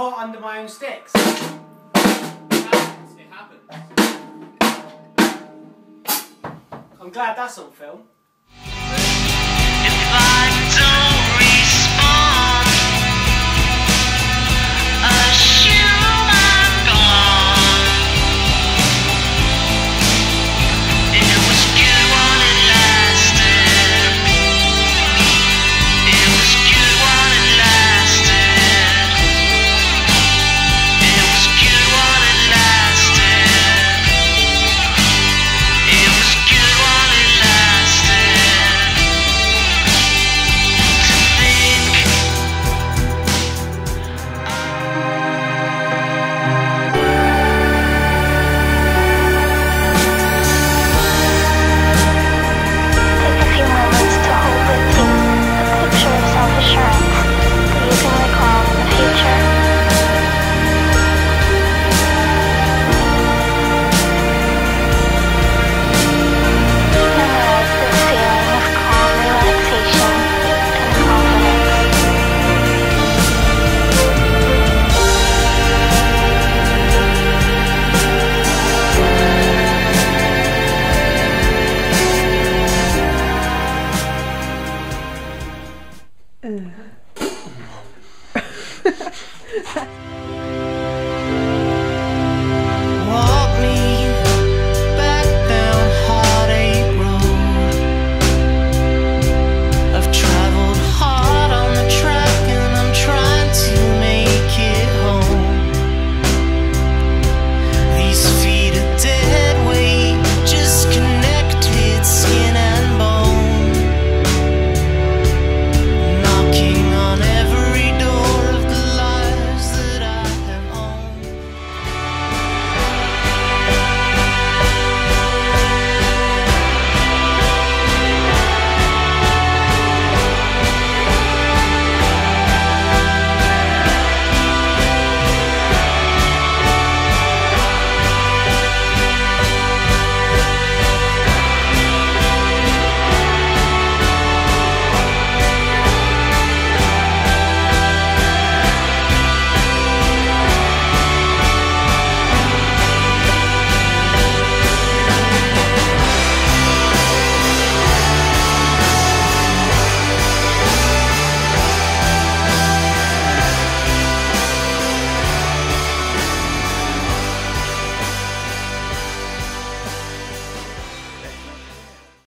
caught under my own sticks. It happens. It happens. I'm glad that's on film.